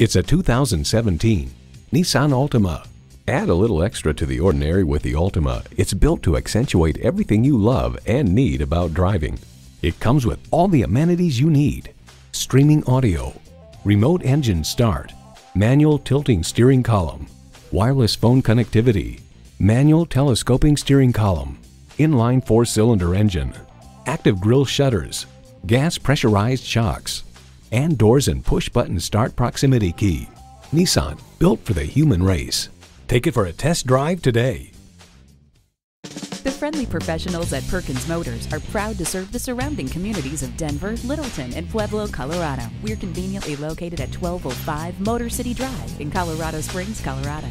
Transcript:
It's a 2017 Nissan Altima. Add a little extra to the ordinary with the Altima. It's built to accentuate everything you love and need about driving. It comes with all the amenities you need. Streaming audio, remote engine start, manual tilting steering column, wireless phone connectivity, manual telescoping steering column, inline four-cylinder engine, active grille shutters, gas pressurized shocks, and doors and push-button start proximity key. Nissan, built for the human race. Take it for a test drive today. The friendly professionals at Perkins Motors are proud to serve the surrounding communities of Denver, Littleton, and Pueblo, Colorado. We're conveniently located at 1205 Motor City Drive in Colorado Springs, Colorado.